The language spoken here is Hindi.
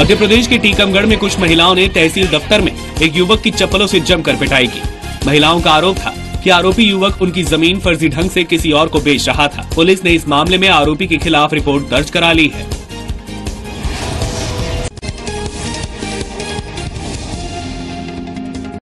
मध्य प्रदेश के टीकमगढ़ में कुछ महिलाओं ने तहसील दफ्तर में एक युवक की चप्पलों से जमकर पिटाई की। महिलाओं का आरोप था कि आरोपी युवक उनकी ज़मीन फर्जी ढंग से किसी और को बेच रहा था। पुलिस ने इस मामले में आरोपी के खिलाफ रिपोर्ट दर्ज करा ली है।